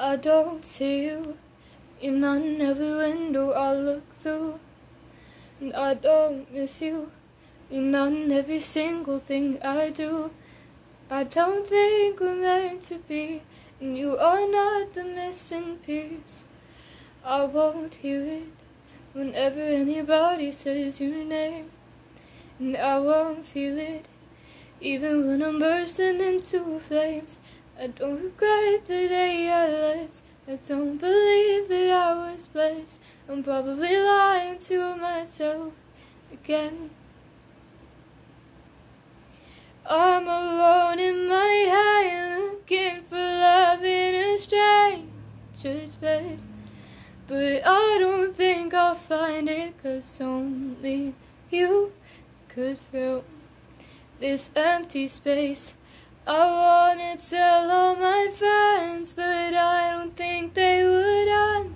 I don't see you in on every window I look through. And I don't miss you in on every single thing I do. I don't think we're meant to be, and you are not the missing piece. I won't hear it whenever anybody says your name, and I won't feel it even when I'm bursting into flames. I don't regret the day I left. I don't believe that I was blessed. I'm probably lying to myself again. I'm alone in my head looking for love in a stranger's bed. But I don't think I'll find it, cause only you could fill this empty space. I wanna tell all my friends, but I don't think they would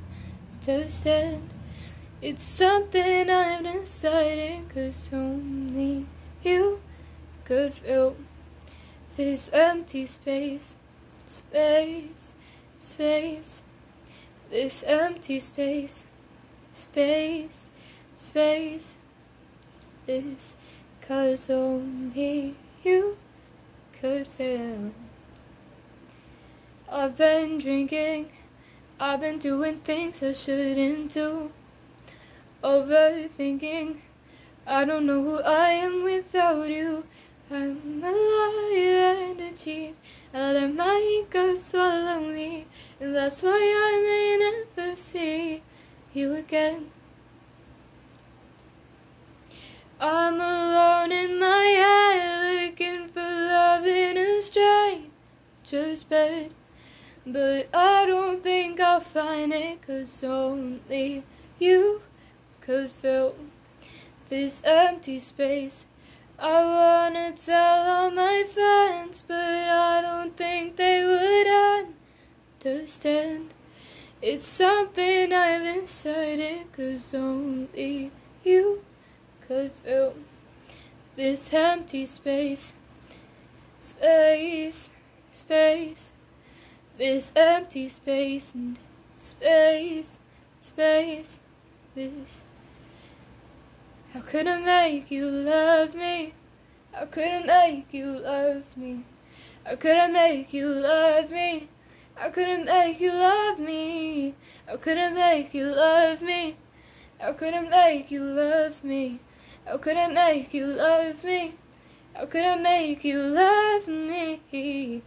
understand. It's something I've decided, cause only you could fill this empty space, space, space, this empty space, space, space, this, cause only you could feel. I've been drinking, I've been doing things I shouldn't do. Overthinking, I don't know who I am without you. I'm a liar and a cheat. I let my ego swallow me, and that's why I may never see you again. I'm alone bed. But I don't think I'll find it, cause only you could fill this empty space. I wanna tell all my friends, but I don't think they would understand. It's something I've decided, cause only you could fill this empty. Space, space, this empty space and space, space, this. How could I make you love me? How could I make you love me? How could I make you love me? How could I make you love me? How could I make you love me? How could I make you love me? How could I make you love me? How could I make you love me?